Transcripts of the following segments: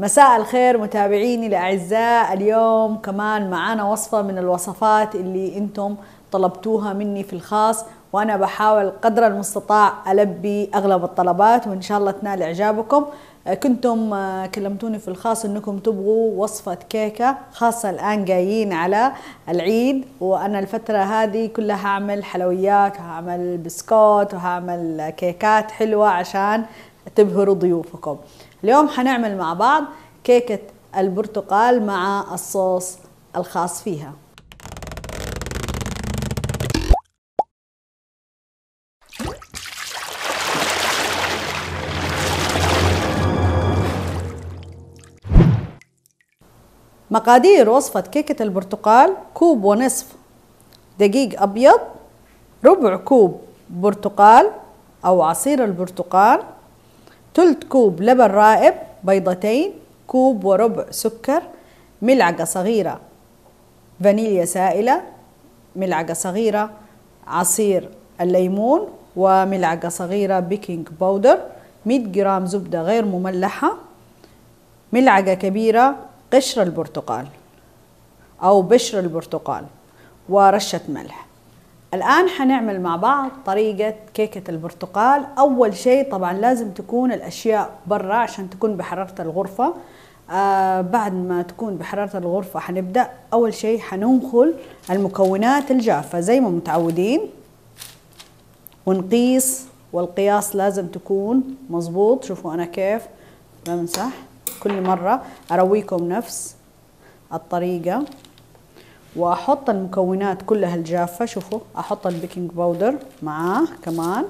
مساء الخير متابعيني الأعزاء. اليوم كمان معانا وصفة من الوصفات اللي أنتم طلبتوها مني في الخاص وأنا بحاول قدر المستطاع ألبي أغلب الطلبات وإن شاء الله تنال إعجابكم. كنتم كلمتوني في الخاص إنكم تبغوا وصفة كيكة خاصة الآن جايين على العيد وأنا الفترة هذه كلها هعمل حلويات وهعمل بسكوت وهعمل كيكات حلوة عشان تبهروا ضيوفكم. اليوم حنعمل مع بعض كيكة البرتقال مع الصوص الخاص فيها. مقادير وصفة كيكة البرتقال كوب ونصف دقيق أبيض ربع كوب برتقال أو عصير البرتقال تلت كوب لبن رائب بيضتين كوب وربع سكر ملعقة صغيرة فانيليا سائلة ملعقة صغيرة عصير الليمون وملعقة صغيرة baking powder 100 جرام زبدة غير مملحة ملعقة كبيرة قشر البرتقال أو بشر البرتقال ورشة ملح. الآن حنعمل مع بعض طريقة كيكة البرتقال. أول شيء طبعا لازم تكون الأشياء برا عشان تكون بحرارة الغرفة. آه بعد ما تكون بحرارة الغرفة حنبدأ. أول شيء حننخل المكونات الجافة زي ما متعودين. ونقيس والقياس لازم تكون مظبوط. شوفوا أنا كيف بمسح كل مرة أرويكم نفس الطريقة. وأحط المكونات كلها الجافة شوفوا أحط ال baking powder معاه كمان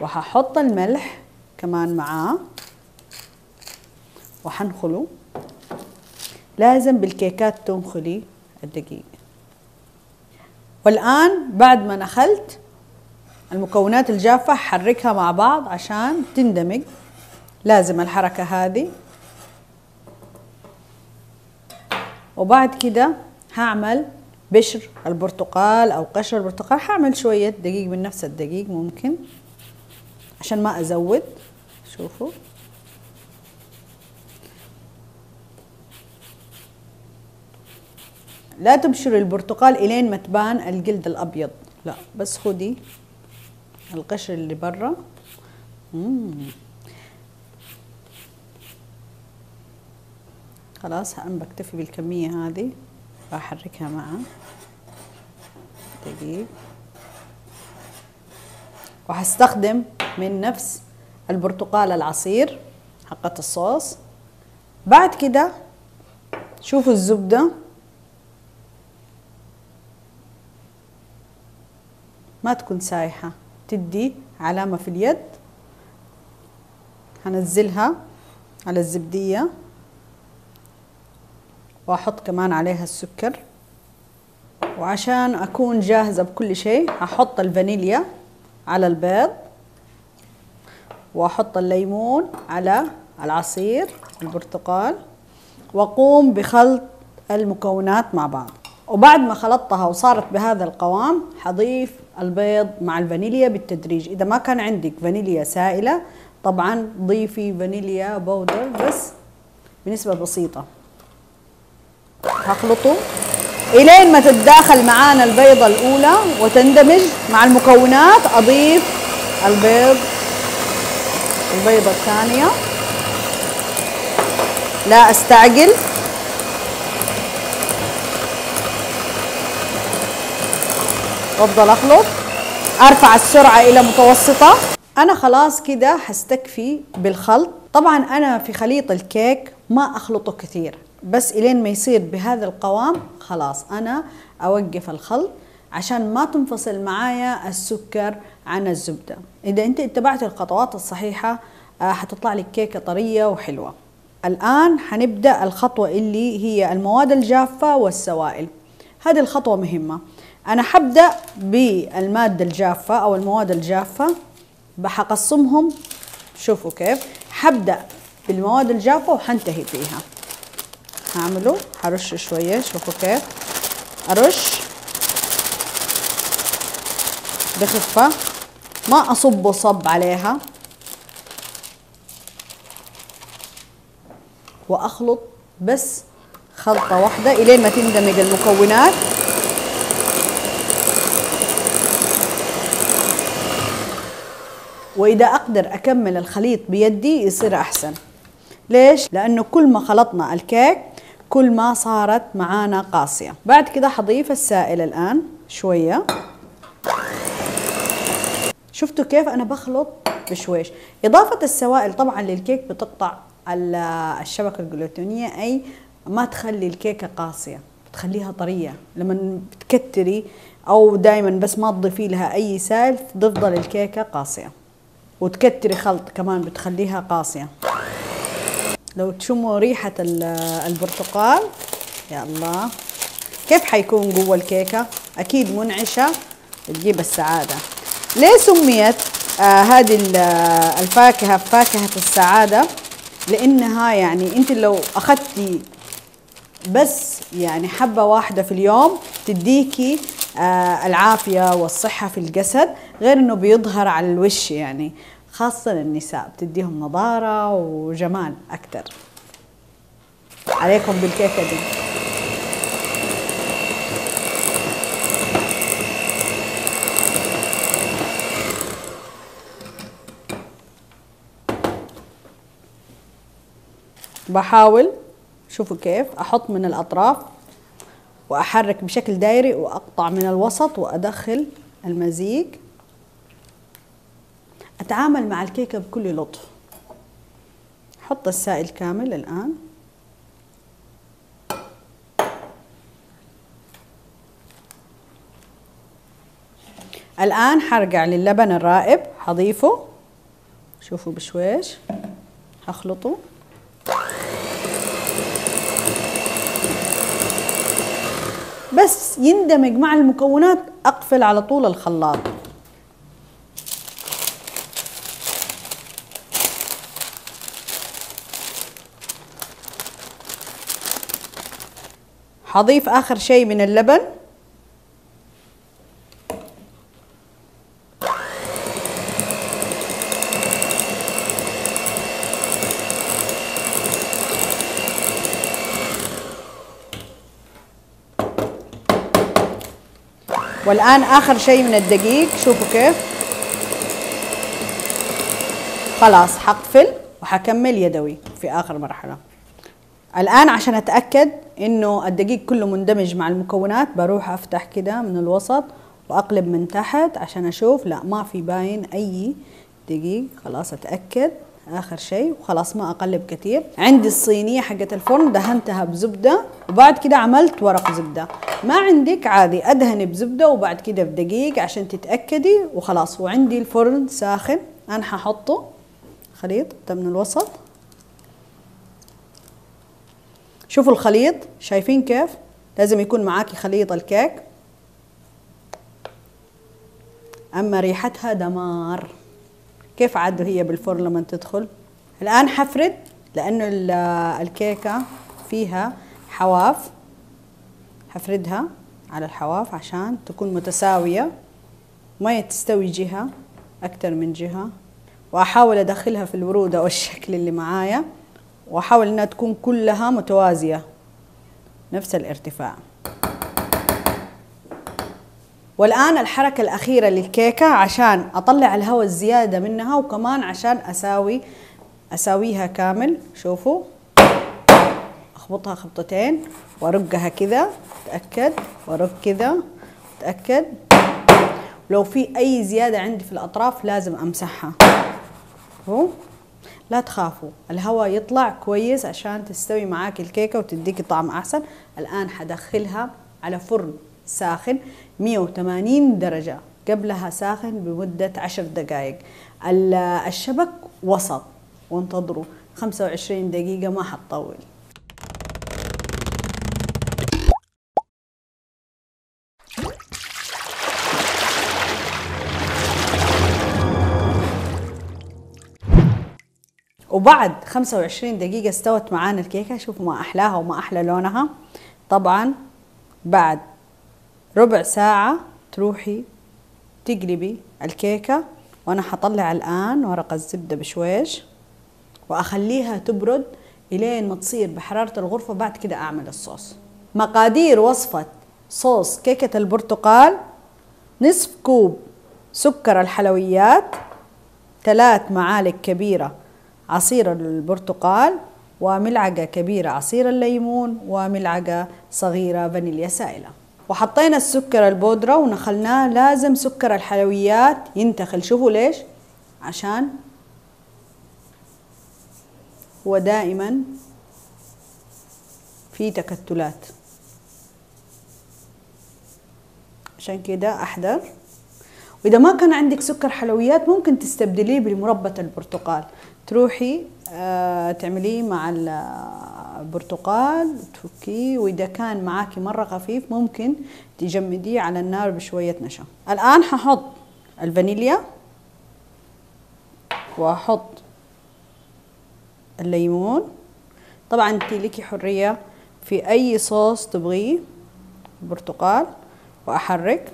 وهحط الملح كمان معاه وحنخله. لازم بالكيكات تنخلي الدقيق. والآن بعد ما نخلت المكونات الجافة حركها مع بعض عشان تندمج. لازم الحركة هذه. وبعد كده هعمل بشر البرتقال أو قشر البرتقال. هعمل شوية دقيق من نفس الدقيق ممكن عشان ما أزود. شوفوا. لا تبشر البرتقال إلين ما تبان الجلد الأبيض. لا بس خدي القشر اللي برا. خلاص أنا بكتفي بالكمية هذه. بحركها معه دقيق. وهستخدم من نفس البرتقال العصير حقة الصوص. بعد كده شوفوا الزبدة. ما تكون سايحة تدي علامة في اليد. هنزلها على الزبدية. وأحط كمان عليها السكر. وعشان أكون جاهزة بكل شيء هحط الفانيليا على البيض وأحط الليمون على العصير البرتقال وأقوم بخلط المكونات مع بعض. وبعد ما خلطتها وصارت بهذا القوام حضيف البيض مع الفانيليا بالتدريج. إذا ما كان عندك فانيليا سائلة طبعا ضيفي فانيليا بودر بس بنسبة بسيطة. هخلطه. إلين ما تتداخل معانا البيضة الأولى وتندمج مع المكونات أضيف البيض البيضة الثانية. لا أستعجل. وأفضل أخلط. أرفع السرعة إلى متوسطة. أنا خلاص كده هستكفي بالخلط. طبعا أنا في خليط الكيك ما أخلطه كثير بس إلين ما يصير بهذا القوام خلاص أنا أوقف الخلط عشان ما تنفصل معايا السكر عن الزبدة. إذا أنت اتبعت الخطوات الصحيحة حتطلع لك كيكة طرية وحلوة. الآن حنبدأ الخطوة اللي هي المواد الجافة والسوائل. هذه الخطوة مهمة. أنا حبدأ بالمادة الجافة أو المواد الجافة بحقسمهم. شوفوا كيف. حبدأ بالمواد الجافة وحنتهي فيها. هعمله. هرش شوية شوفوا كيف. أرش. بخفة. ما أصب صب عليها. وأخلط بس خلطة واحدة الين ما تندمج المكونات. وإذا أقدر أكمل الخليط بيدي يصير أحسن. ليش؟ لأنه كل ما خلطنا الكيك كل ما صارت معانا قاسية. بعد كده حضيف السائل الآن شوية. شفتوا كيف أنا بخلط بشويش؟ إضافة السوائل طبعا للكيك بتقطع الشبكة الجلوتينية أي ما تخلي الكيكة قاسية بتخليها طرية. لما بتكتري أو دائما بس ما تضيفي لها أي سائل تفضل الكيكة قاسية. وتكتري خلط كمان بتخليها قاسية. لو تشموا ريحة البرتقال يا الله كيف حيكون جوا الكيكة؟ أكيد منعشة تجيب السعادة. ليه سميت آه هذه الفاكهة فاكهة السعادة؟ لأنها يعني أنت لو أخذتي بس يعني حبة واحدة في اليوم تديكي آه العافية والصحة في الجسد غير أنه بيظهر على الوش يعني. خاصة النساء بتديهم نضارة وجمال أكتر. عليكم بالكيكة دي. بحاول شوفوا كيف أحط من الأطراف وأحرك بشكل دائري وأقطع من الوسط وأدخل المزيج. أتعامل مع الكيكة بكل لطف. حط السائل كامل الآن. الآن حرجع للبن الرائب حضيفه. شوفوا بشويش. هخلطه. بس يندمج مع المكونات أقفل على طول الخلاط. حضيف آخر شيء من اللبن. والآن آخر شيء من الدقيق. شوفوا كيف. خلاص حقفل وحكمل يدوي في آخر مرحلة. الآن عشان أتأكد إنه الدقيق كله مندمج مع المكونات بروح أفتح كده من الوسط وأقلب من تحت عشان أشوف. لا ما في باين أي دقيق. خلاص أتأكد. آخر شيء وخلاص ما أقلب كثير. عندي الصينية حقت الفرن دهنتها بزبدة وبعد كده عملت ورق زبدة. ما عندك عادي أدهني بزبدة وبعد كده بدقيق عشان تتأكدي. وخلاص وعندي الفرن ساخن. أنا ححطه. خليط من الوسط. شوفوا الخليط شايفين كيف؟ لازم يكون معاكي خليط الكيك. أما ريحتها دمار. كيف عاد هي بالفرن لما تدخل؟ الآن حفرد لأنه الكيكة فيها حواف. حفردها على الحواف عشان تكون متساوية. ما تستوي جهة أكتر من جهة. وأحاول أدخلها في الورودة والشكل اللي معايا. وأحاول إنها تكون كلها متوازية. نفس الارتفاع. والآن الحركة الأخيرة للكيكة عشان أطلع الهواء الزيادة منها وكمان عشان أساوي أساويها كامل. شوفوا. أخبطها خبطتين. وأرقها كذا. تأكد. وأرق كذا. تأكد. لو في أي زيادة عندي في الأطراف لازم أمسحها. هو لا تخافوا الهواء يطلع كويس عشان تستوي معاك الكيكة وتديكي طعم أحسن. الآن حدخلها على فرن ساخن 180 درجة قبلها ساخن بمدة 10 دقائق الشبك وسط وانتظروا 25 دقيقة ما حتطول. وبعد 25 دقيقة استوت معانا الكيكة. شوفوا ما أحلاها وما أحلى لونها. طبعا بعد ربع ساعة تروحي تقلبي الكيكة وأنا حطلع الآن ورق الزبدة بشويش وأخليها تبرد إلين ما تصير بحرارة الغرفة. بعد كده أعمل الصوص. مقادير وصفة صوص كيكة البرتقال نصف كوب سكر الحلويات ثلاث معالق كبيرة عصير البرتقال وملعقة كبيرة عصير الليمون وملعقة صغيرة فانيليا سائلة. وحطينا السكر البودرة ونخلناه لازم سكر الحلويات ينتخل. شوفوا ليش؟ عشان هو دائما في تكتلات. عشان كده أحذر. وإذا ما كان عندك سكر حلويات ممكن تستبدليه بمربى البرتقال. تروحي آه تعمليه مع البرتقال تفكيه وإذا كان معاكي مرة خفيف ممكن تجمديه على النار بشوية نشا. الآن ححط الفانيليا وأحط الليمون. طبعا انت لك حرية في أي صوص تبغيه برتقال وأحرك.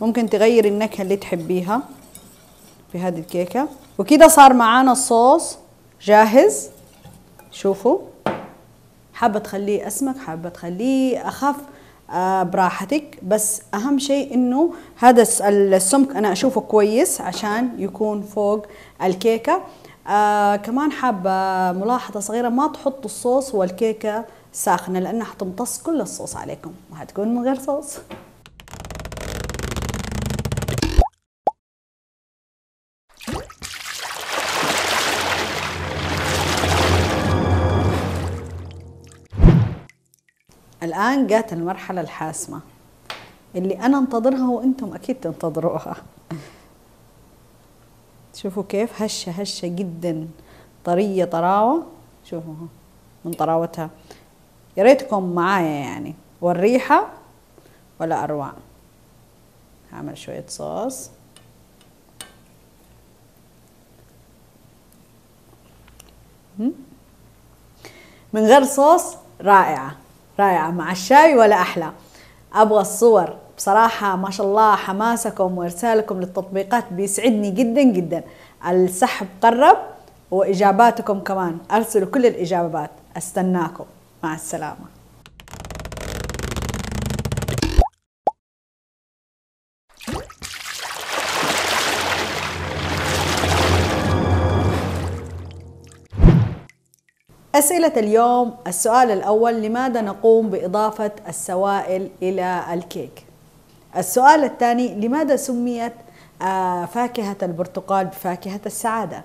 ممكن تغيري النكهة اللي تحبيها. في هذه الكيكة. وكده صار معانا الصوص جاهز. شوفوا. حابة تخليه أسمك حابة تخليه أخف آه براحتك. بس أهم شيء إنه هذا السمك أنا أشوفه كويس عشان يكون فوق الكيكة. آه كمان حابة ملاحظة صغيرة ما تحطوا الصوص والكيكة ساخنة لأنها حتمتص كل الصوص عليكم. وهتكون من غير صوص. الآن جات المرحلة الحاسمة اللي أنا انتظرها وأنتم أكيد تنتظروها. شوفوا كيف هشة هشة جدا. طرية طراوة. شوفوا من طراوتها. يا ريتكم معايا يعني. والريحة ولا أروع. هعمل شوية صوص. من غير صوص رائعة. رائعة مع الشاي ولا أحلى. أبغى الصور. بصراحة ما شاء الله حماسكم وإرسالكم للتطبيقات بيسعدني جدا جدا. السحب قرب وإجاباتكم كمان. أرسلوا كل الإجابات. أستناكم. مع السلامة. أسئلة اليوم السؤال الأول لماذا نقوم بإضافة السوائل إلى الكيك؟ السؤال الثاني لماذا سميت فاكهة البرتقال بفاكهة السعادة؟